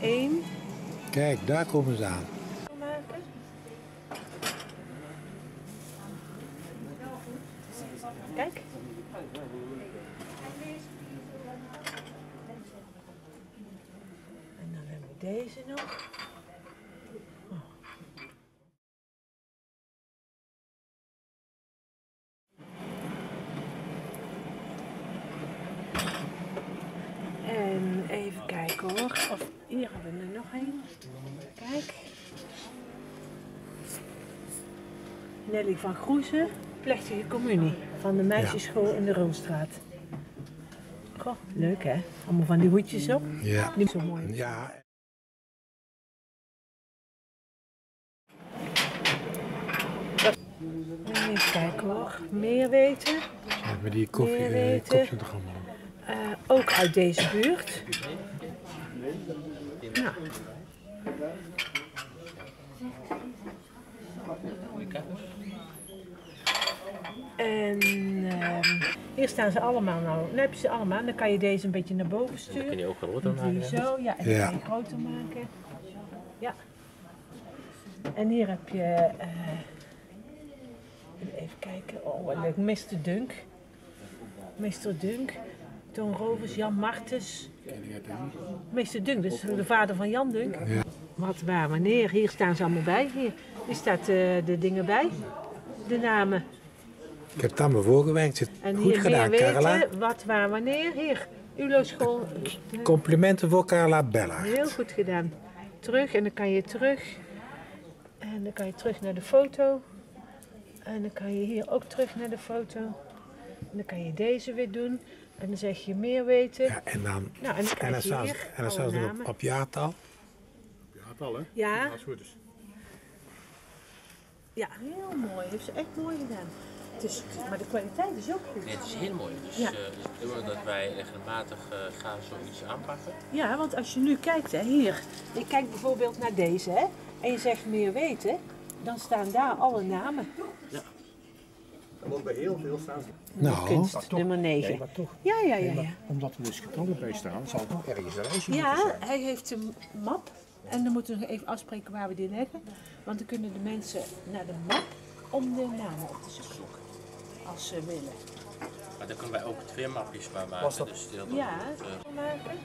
1 Kijk, daar komen ze aan. Kijk. En dan hebben we deze nog. En even kijken hoor. Of hier hebben we er nog een. Kijk. Nelly van Groezen, plechtige communie van de meisjesschool in de Roonstraat. Goh, leuk hè? Allemaal van die hoedjes op. Ja. Niet zo mooi. Ja, Even kijken hoor. Meer weten. ze hebben die koffie, Meer eh, weten. Eh, ook uit deze buurt. En ehm, hier staan ze allemaal nou. Nu heb je ze allemaal. Dan kan je deze een beetje naar boven sturen. kun je ook groter Dan maken. zo, ja. En dan Ja. kan je groter maken. Ja. En hier heb je... eh, even kijken. Oh, wat leuk. Mr. Dunk. Mr. Dunk. Toon Rovers, Jan Martens. Mr. Dunk, dus de vader van Jan Dunk. Ja. Wat, waar, wanneer. Hier staan ze allemaal bij. Hier, hier staat eh, de dingen bij. De namen. Ik heb het allemaal voorgewerkt. En goed hier gedaan, weten. Wat, waar, wanneer. Hier, ULO school. Complimenten voor Carla Bella. Heel goed gedaan. Terug en dan kan je terug. En dan kan je terug naar de foto. En dan kan je hier ook terug naar de foto. En dan kan je deze weer doen. En dan zeg je meer weten. Ja, en dan, Nou, en dan en dan staan ze, en dan alle staan ze nog namen. op, op jaartal. Ja, Als het goed is. ja, heel mooi. Heeft ze echt mooi gedaan. Het is, maar de kwaliteit is ook goed. Nee, het is heel mooi. Dus Ja. eh, bedoeling dat wij regelmatig eh, gaan zoiets aanpakken. Ja, want als je nu kijkt, hè, hier. Je kijkt bijvoorbeeld naar deze, hè. En je zegt meer weten. Dan staan daar alle namen. Er moet bij heel veel staan. Nou, Kunst, nummer 9. maar toch. Ja, ja, ja, ja. Omdat er dus getallen bij staan, zal het toch ergens een lijstje moeten Ja, hij heeft een map. En dan moeten we nog even afspreken waar we die leggen. Want dan kunnen de mensen naar de map om de namen op te zoeken. Als ze willen. Maar dan kunnen wij ook twee mapjes maar maken. Was dat- Dus Ja, maken.